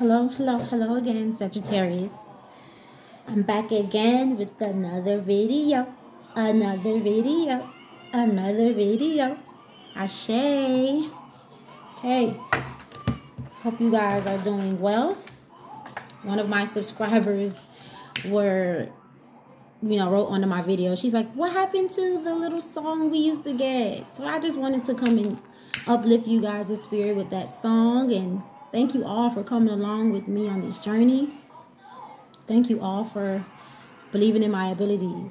Hello, hello, hello again, Sagittarius. I'm back again with another video, another video, another video. Ashe. Okay. Hope you guys are doing well. One of my subscribers were, you know, wrote under my video. She's like, what happened to the little song we used to get? So I just wanted to come and uplift you guys' spirit with that song and Thank you all for coming along with me on this journey. Thank you all for believing in my abilities.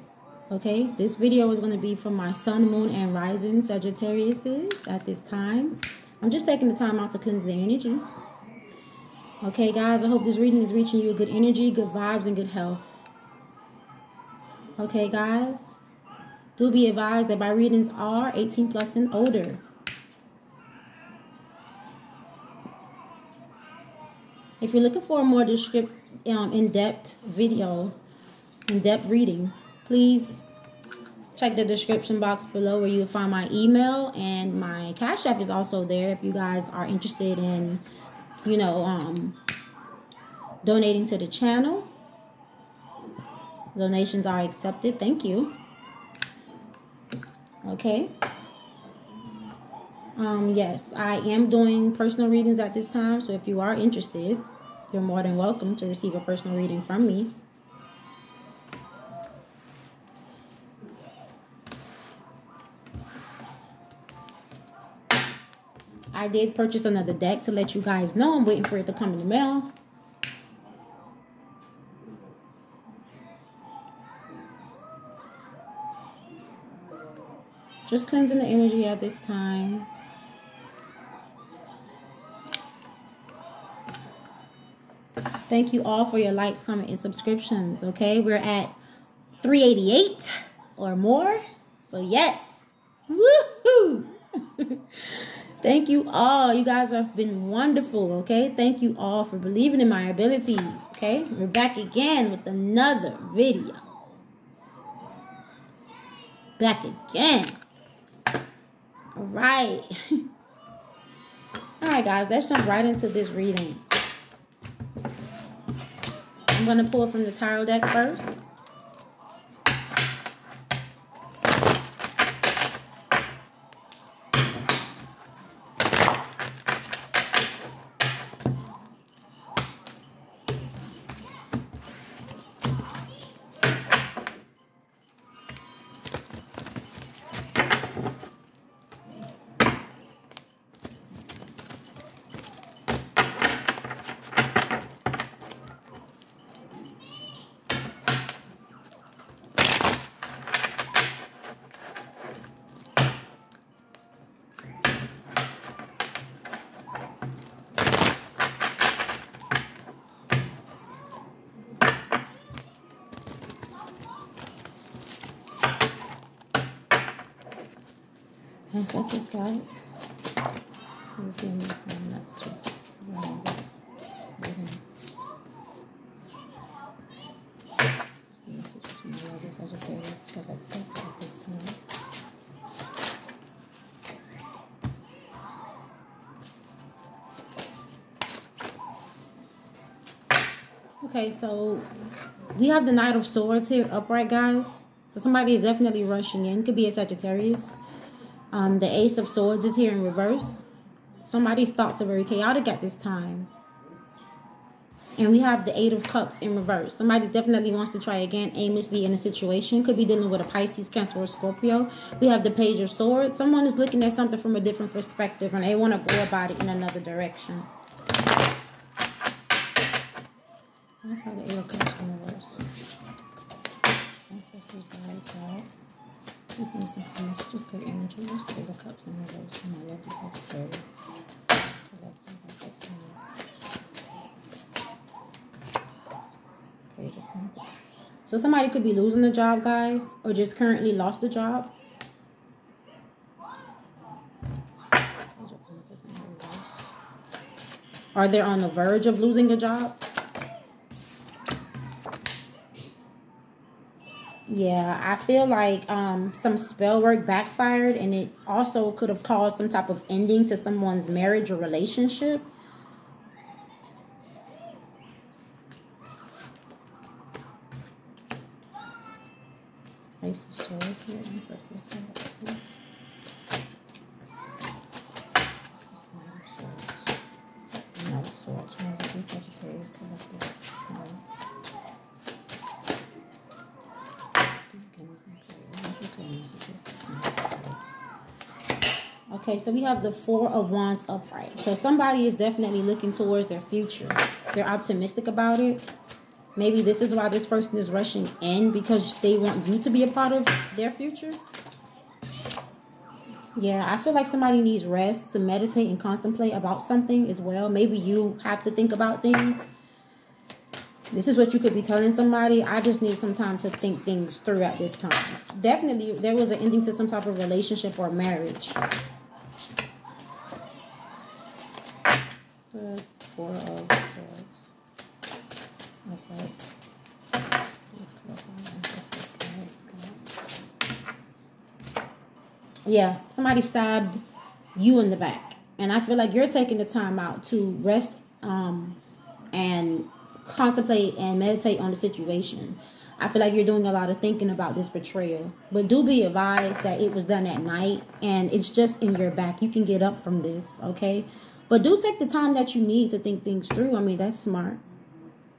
Okay, this video is going to be for my sun, moon, and rising Sagittariuses at this time. I'm just taking the time out to cleanse the energy. Okay, guys, I hope this reading is reaching you good energy, good vibes, and good health. Okay, guys, do be advised that my readings are 18 plus and older. If you're looking for a more descriptive, um, in-depth video, in-depth reading, please check the description box below where you'll find my email and my cash app is also there if you guys are interested in, you know, um, donating to the channel. Donations are accepted. Thank you. Okay. Um, yes, I am doing personal readings at this time. So if you are interested, you're more than welcome to receive a personal reading from me. I did purchase another deck to let you guys know. I'm waiting for it to come in the mail. Just cleansing the energy at this time. Thank you all for your likes, comments, and subscriptions. Okay, we're at 388 or more. So yes, woohoo! Thank you all. You guys have been wonderful. Okay, thank you all for believing in my abilities. Okay, we're back again with another video. Back again. All right. All right, guys, let's jump right into this reading. I'm going to pull from the tarot deck first. Me some messages. Okay, so we have the Knight of Swords here upright, guys. So somebody is definitely rushing in. Could be a Sagittarius. Um, the Ace of Swords is here in reverse. Somebody's thoughts are very chaotic at this time. And we have the Eight of Cups in reverse. Somebody definitely wants to try again aimlessly in a situation. Could be dealing with a Pisces, Cancer, or Scorpio. We have the Page of Swords. Someone is looking at something from a different perspective and they want to go about it in another direction. The Eight of Cups in reverse. Ancestors, guys, out. Some good energy. Eight Cups in reverse for my lovely Sagittarius? So somebody could be losing the job, guys, or just currently lost the job. Are they on the verge of losing a job? Yeah, I feel like um, some spell work backfired and it also could have caused some type of ending to someone's marriage or relationship. Ace of Swords here. Ancestors No Swords. No, Sagittarius collective. Okay, so we have the Four of Wands upright. So somebody is definitely looking towards their future. They're optimistic about it. Maybe this is why this person is rushing in because they want you to be a part of their future. Yeah, I feel like somebody needs rest to meditate and contemplate about something as well. Maybe you have to think about things. This is what you could be telling somebody. I just need some time to think things through at this time. Definitely, there was an ending to some type of relationship or marriage. Four of Swords. Okay. Yeah, somebody stabbed you in the back. And I feel like you're taking the time out to rest um, and contemplate and meditate on the situation. I feel like you're doing a lot of thinking about this betrayal. But do be advised that it was done at night and it's just in your back. You can get up from this, okay? But do take the time that you need to think things through. I mean, that's smart.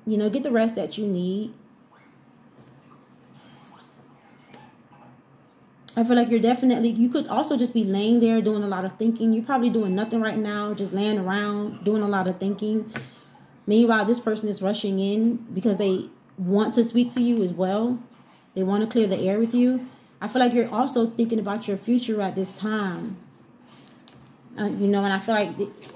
You know, get the rest that you need. I feel like you're definitely, you could also just be laying there doing a lot of thinking. You're probably doing nothing right now, just laying around, doing a lot of thinking. Meanwhile, this person is rushing in because they want to speak to you as well. They want to clear the air with you. I feel like you're also thinking about your future at this time. Uh, you know, and I feel like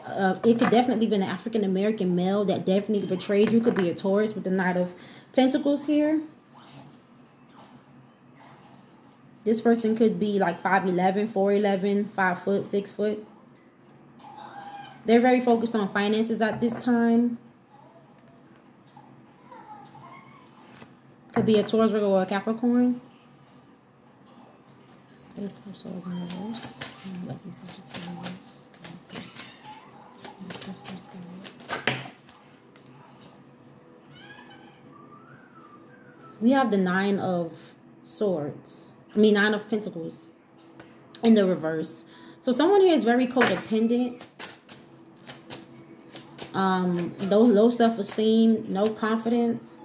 uh, it could definitely be an African American male that definitely betrayed you. Could be a Taurus with the Knight of Pentacles here. This person could be like 5'11", 4'11", 5 foot, 6 foot. They're very focused on finances at this time. Could be a Taurus, Virgo, or a Capricorn. Ace of Swords in. We have the Nine of Swords. I mean, Nine of Pentacles in the reverse. So someone here is very codependent. Um, low, low self-esteem, no confidence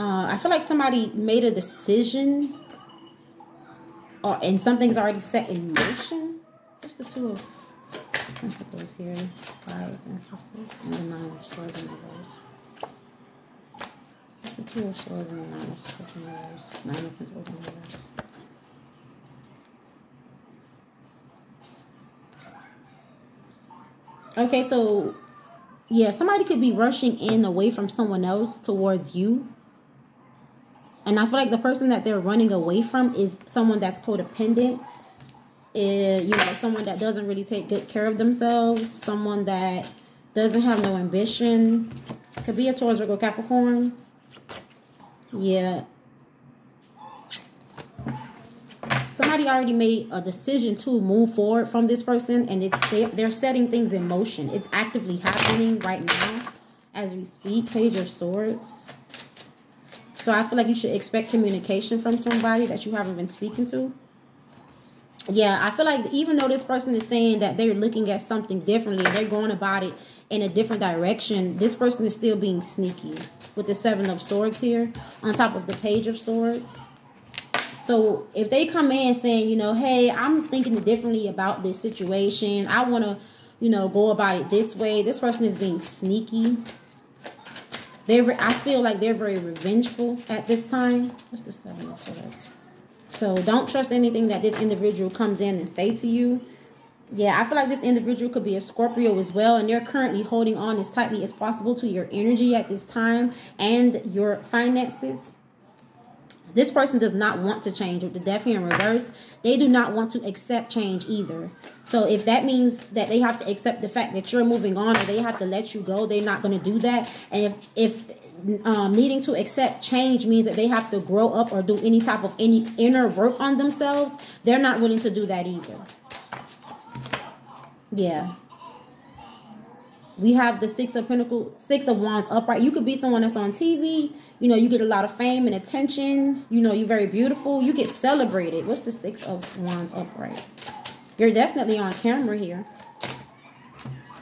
uh, I feel like somebody made a decision or and something's already set in motion. What's the two of pentacles here, and the nine of swords. What's the two of swords and the nine of swords reverse? Nine of reverse. Okay, so yeah, somebody could be rushing in away from someone else towards you and I feel like the person that they're running away from is someone that's codependent. Is, you know, someone that doesn't really take good care of themselves. Someone that doesn't have no ambition. Could be a Taurus, Virgo, Capricorn. Yeah. Somebody already made a decision to move forward from this person. And it's they, they're setting things in motion. It's actively happening right now as we speak. Page of Swords. So I feel like you should expect communication from somebody that you haven't been speaking to. Yeah, I feel like even though this person is saying that they're looking at something differently, they're going about it in a different direction, this person is still being sneaky with the Seven of Swords here on top of the Page of Swords. So if they come in saying, you know, hey, I'm thinking differently about this situation. I want to, you know, go about it this way. This person is being sneaky. They're, I feel like they're very revengeful at this time. What's the seven of swords? So don't trust anything that this individual comes in and say to you. Yeah, I feel like this individual could be a Scorpio as well, and they're currently holding on as tightly as possible to your energy at this time and your finances. This person does not want to change with the death here in reverse. They do not want to accept change either. So if that means that they have to accept the fact that you're moving on or they have to let you go, they're not going to do that. And if, if um, needing to accept change means that they have to grow up or do any type of any inner work on themselves, they're not willing to do that either. Yeah. We have the six of pentacles six of wands upright. You could be someone that's on tv you know you get a lot of fame and attention. You know you're very beautiful. You get celebrated. What's the six of wands upright? You're definitely on camera here.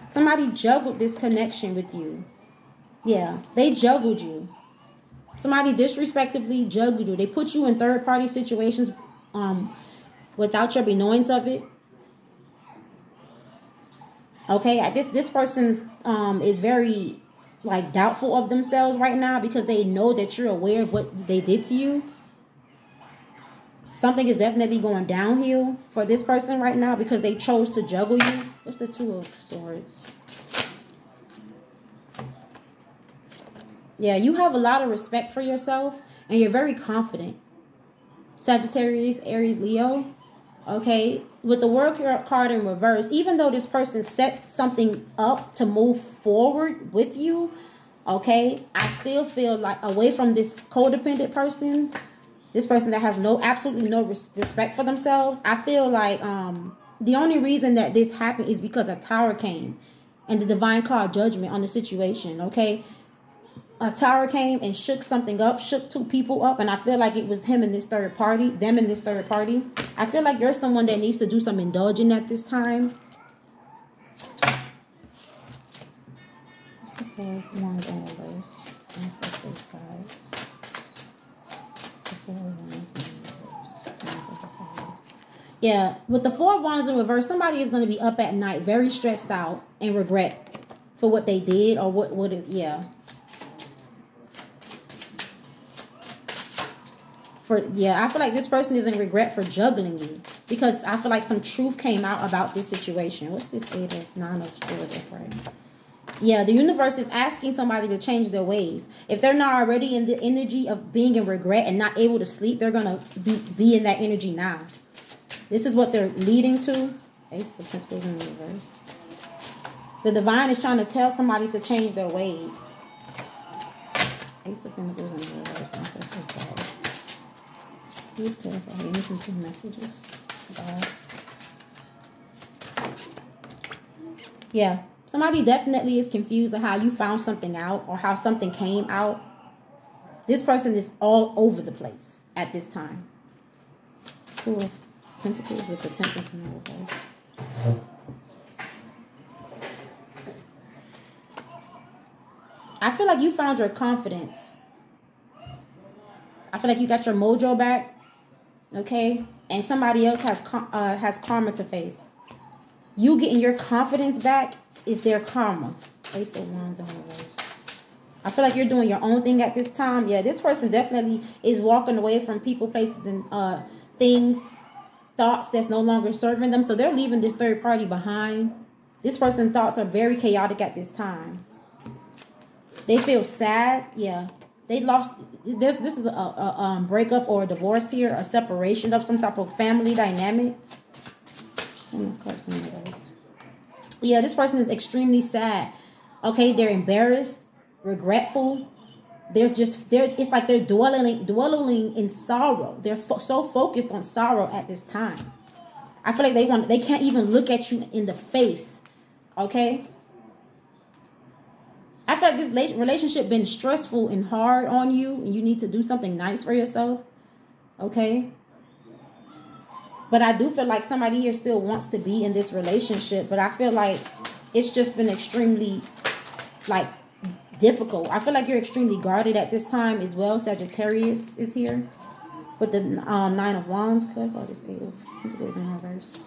Somebody juggled this connection with you. Yeah they juggled you. Somebody disrespectively juggled you. They put you in third party situations um without your knowing of it Okay, this this person um is very like doubtful of themselves right now because they know that you're aware of what they did to you. Something is definitely going downhill for this person right now because they chose to juggle you. What's the two of swords? Yeah, you have a lot of respect for yourself and you're very confident. Sagittarius, Aries, Leo. Okay, with the world card in reverse, even though this person set something up to move forward with you, okay, I still feel like away from this codependent person, this person that has no absolutely no res respect for themselves, I feel like um the only reason that this happened is because a tower came and the divine card judgment on the situation, okay? A tower came and shook something up, shook two people up, and I feel like it was him and this third party, them and this third party. I feel like you're someone that needs to do some indulging at this time. What's the four wands in reverse? Ancestors, guys. The four reverse. Yeah, with the four wands in reverse, somebody is going to be up at night, very stressed out and regret for what they did or what, what it, yeah. For yeah i feel like this person is in regret for juggling you because i feel like some truth came out about this situation. What's this eight of nine of swords right yeah the universe is asking somebody to change their ways. If they're not already in the energy of being in regret and not able to sleep they're gonna be, be in that energy now. This is what they're leading to. Ace of pentacles in reverse the divine is trying to tell somebody to change their ways. Ace of pentacles in reverse Please clarify. Some two messages. Yeah. Somebody definitely is confused on how you found something out or how something came out. This person is all over the place at this time. Two of Pentacles with the Temperance in reverse. I feel like you found your confidence. I feel like you got your mojo back okay? And somebody else has uh, has karma to face. You getting your confidence back is their karma. Ace of wands on reverse i feel like you're doing your own thing at this time. Yeah this person definitely is walking away from people places and uh things thoughts that's no longer serving them. So they're leaving this third party behind. This person's thoughts are very chaotic at this time. They feel sad. Yeah they lost this this is a, a um, breakup or a divorce here a separation of some type of family dynamic. Yeah this person is extremely sad. Okay they're embarrassed regretful. They're just they're it's like they're dwelling dwelling in sorrow. They're fo so focused on sorrow at this time. I feel like they want they can't even look at you in the face. Okay I feel like this relationship been stressful and hard on you, and you need to do something nice for yourself. Okay. But I do feel like somebody here still wants to be in this relationship, but I feel like it's just been extremely like difficult. I feel like you're extremely guarded at this time as well. Sagittarius is here with the um, nine of wands. Could I just eight of pentacles in reverse?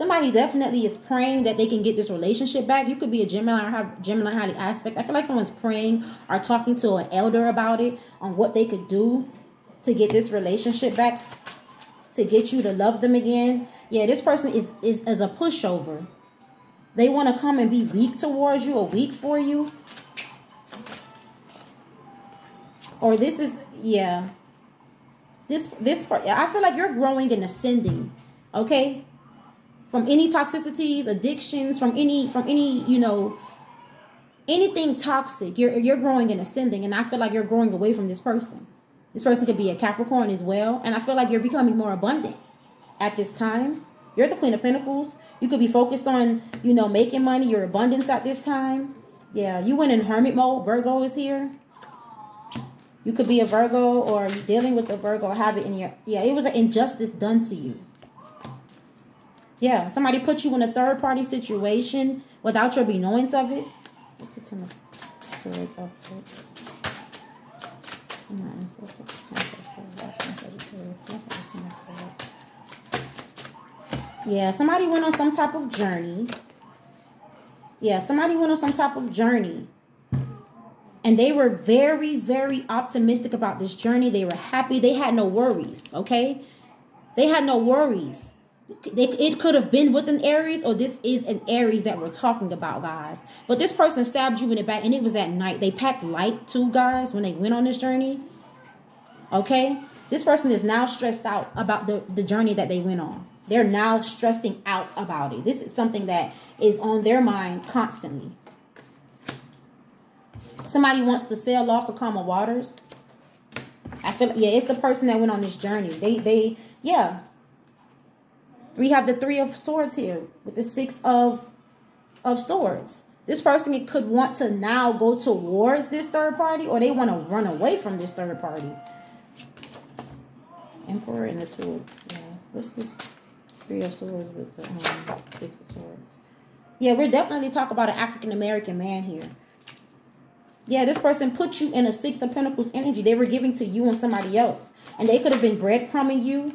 Somebody definitely is praying that they can get this relationship back. You could be a Gemini or have Gemini highly aspect. I feel like someone's praying or talking to an elder about it on what they could do to get this relationship back, to get you to love them again. Yeah, this person is is, is a pushover. They want to come and be weak towards you or weak for you. Or this is, yeah. This, this part, I feel like you're growing and ascending. Okay? From any toxicities, addictions, from any from any, you know, anything toxic. You're you're growing and ascending and I feel like you're growing away from this person. This person could be a Capricorn as well, and I feel like you're becoming more abundant at this time. You're the Queen of Pentacles. You could be focused on, you know, making money, your abundance at this time. Yeah, you went in hermit mode. Virgo is here. You could be a Virgo or dealing with a Virgo, have it in your... Yeah, it was an injustice done to you. Yeah, somebody put you in a third-party situation without your knowing of it. What's the Ten of Swords up Yeah, somebody went on some type of journey. Yeah, somebody went on some type of journey. And they were very, very optimistic about this journey. They were happy. They had no worries, okay? They had no worries. It could have been with an Aries or this is an Aries that we're talking about, guys. But this person stabbed you in the back and it was at night. They packed light too, guys, when they went on this journey. Okay? This person is now stressed out about the, the journey that they went on. They're now stressing out about it. This is something that is on their mind constantly. Somebody wants to sail off to calmer waters. I feel yeah, it's the person that went on this journey. They they yeah. We have the three of swords here with the six of of swords. This person could want to now go towards this third party or they want to run away from this third party. Emperor and the two. Yeah. What's this? Three of swords with the um, six of swords. Yeah, we're definitely talking about an African American man here. Yeah, this person put you in a Six of Pentacles energy. They were giving to you and somebody else. And they could have been breadcrumbing you.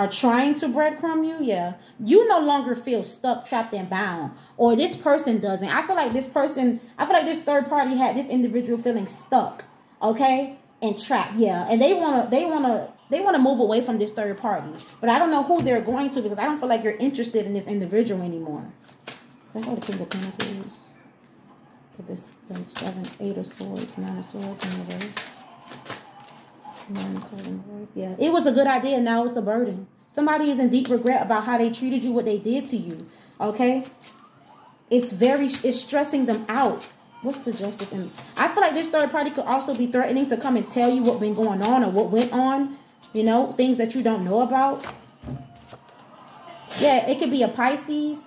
Are trying to breadcrumb you. Yeah. You no longer feel stuck, trapped, and bound. Or this person doesn't. I feel like this person, I feel like this third party had this individual feeling stuck. Okay? And trapped. Yeah. And they want to, they want to, they want to move away from this third party. But I don't know who they're going to because I don't feel like you're interested in this individual anymore. That's all the King of Pentacles this like seven, eight of swords. Nine of swords in reverse. Yeah. It was a good idea. Now it's a burden. Somebody is in deep regret about how they treated you, what they did to you. Okay? It's very, it's stressing them out. What's the justice in I feel like this third party could also be threatening to come and tell you what been going on or what went on. You know, things that you don't know about. Yeah, it could be a Pisces.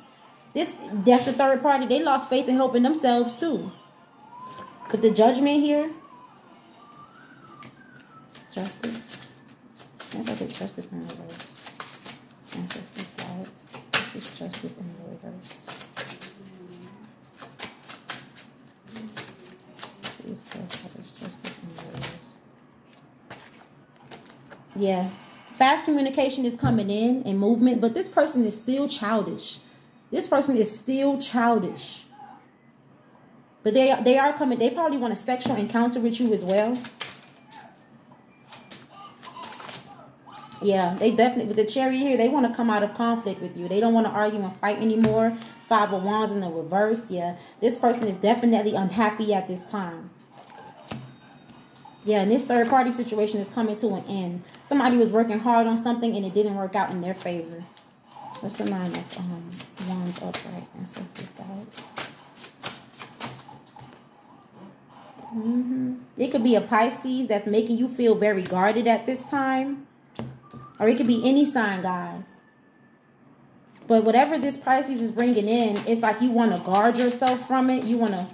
This that's the third party. They lost faith in helping themselves too. But the judgment here, justice. I thought the justice in reverse. Ancestors guides. This is justice in reverse. Yeah. Fast communication is coming in and movement, but this person is still childish. This person is still childish. But they, they are coming. They probably want a sexual encounter with you as well. Yeah, they definitely, with the Chariot here, they want to come out of conflict with you. They don't want to argue and fight anymore. Five of Wands in the reverse. Yeah, this person is definitely unhappy at this time. Yeah, and this third party situation is coming to an end. Somebody was working hard on something and it didn't work out in their favor. What's the nine of um, wands upright ancestors guides? Mm -hmm. It could be a Pisces that's making you feel very guarded at this time. Or it could be any sign, guys. But whatever this Pisces is bringing in, it's like you want to guard yourself from it. You want to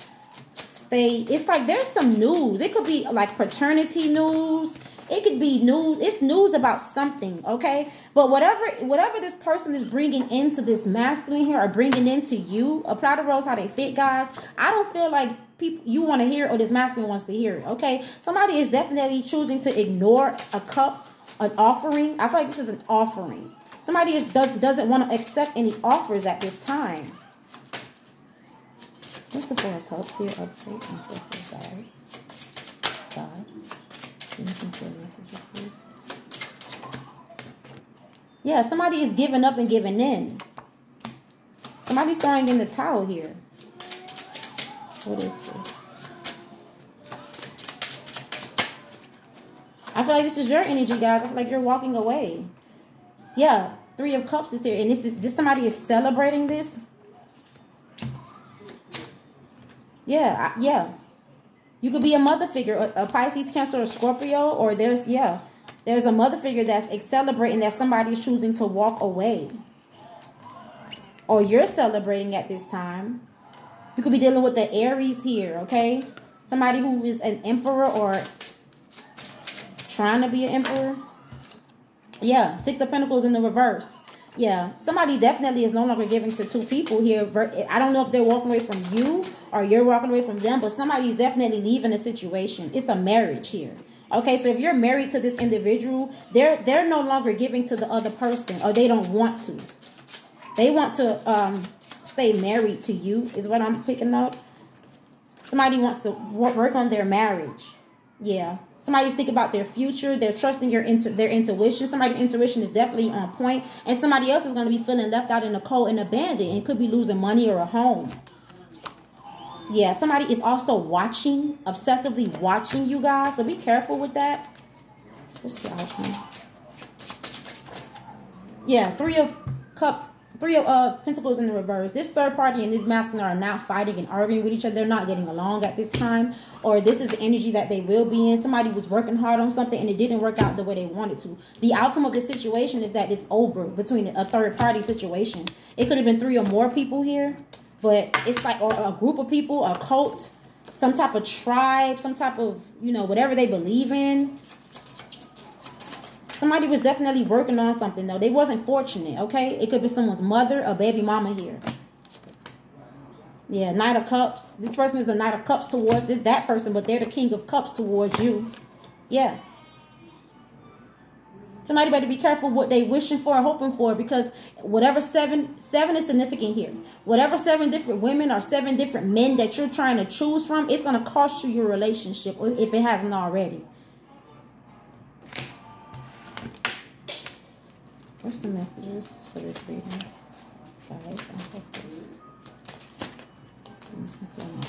stay. It's like there's some news. It could be like paternity news. It could be news. It's news about something, okay? But whatever whatever this person is bringing into this masculine here or bringing into you, apply the roles how they fit, guys. I don't feel like people you want to hear or this masculine wants to hear it, okay? Somebody is definitely choosing to ignore a cup, an offering. I feel like this is an offering. Somebody is, does, doesn't want to accept any offers at this time. What's the Four of Cups here? Oh, Upstate, ancestors, guys. God. Messages, please. Yeah, somebody is giving up and giving in. Somebody's throwing in the towel here. What is this? I feel like this is your energy, guys. I feel like you're walking away. Yeah, Three of Cups is here. And this is this somebody is celebrating this. Yeah, yeah. You could be a mother figure, a, Pisces, Cancer, or Scorpio, or there's, yeah. There's a mother figure that's celebrating that somebody is choosing to walk away. Or you're celebrating at this time. You could be dealing with the Aries here, okay? Somebody who is an emperor or trying to be an emperor. Yeah, Six of Pentacles in the reverse. Yeah, somebody definitely is no longer giving to two people here. I don't know if they're walking away from you or you're walking away from them, but somebody's definitely leaving a situation. It's a marriage here. Okay, so if you're married to this individual, they're they're no longer giving to the other person or they don't want to. They want to um, stay married to you is what I'm picking up. Somebody wants to work on their marriage. Yeah. Somebody's thinking about their future. They're trusting your their intuition. Somebody's intuition is definitely on point, and somebody else is going to be feeling left out in the cold and abandoned, and could be losing money or a home. Yeah, somebody is also watching, obsessively watching you guys. So be careful with that. What's the outcome? Yeah, three of cups Three of uh, Pentacles in the reverse. This third party and this masculine are now fighting and arguing with each other. They're not getting along at this time. Or this is the energy that they will be in. Somebody was working hard on something and it didn't work out the way they wanted to. The outcome of this situation is that it's over between a third party situation. It could have been three or more people here. But it's like or a group of people, a cult, some type of tribe, some type of, you know, whatever they believe in. Somebody was definitely working on something, though. They wasn't fortunate, okay? It could be someone's mother or baby mama here. Yeah, Knight of Cups. This person is the Knight of Cups towards this, that person, but they're the King of Cups towards you. Yeah. Somebody better be careful what they wishing for or hoping for because whatever seven, seven is significant here. Whatever seven different women or seven different men that you're trying to choose from, it's going to cost you your relationship if it hasn't already. What's the messages for this reading? Guides, ancestors. Sometimes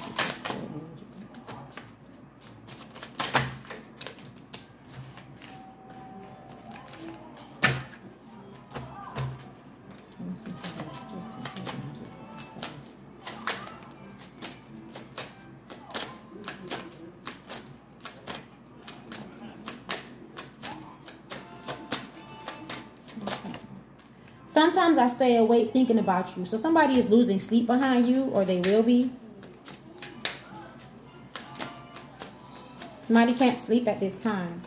I stay awake thinking about you. So somebody is losing sleep behind you or they will be. Somebody can't sleep at this time.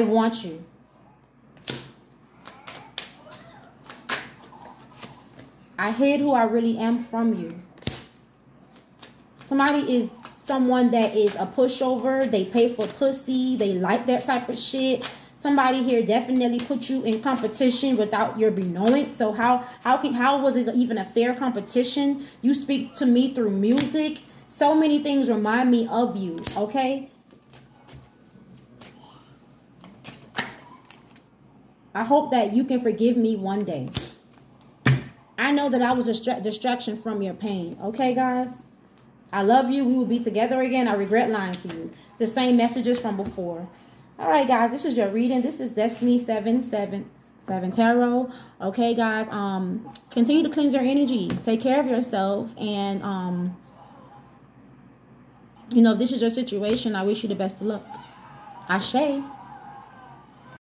I want you. I hid who I really am from you. Somebody is someone that is a pushover. They pay for pussy. They like that type of shit. Somebody here definitely put you in competition without your knowing. So how how can how was it even a fair competition? You speak to me through music. So many things remind me of you. Okay, I hope that you can forgive me one day. I know that I was a distra distraction from your pain. Okay, guys? I love you. We will be together again. I regret lying to you. The same messages from before. All right, guys. This is your reading. This is Destinee 777 7 Tarot. Okay, guys. Um, continue to cleanse your energy. Take care of yourself. And, um, you know, if this is your situation, I wish you the best of luck. Ashe.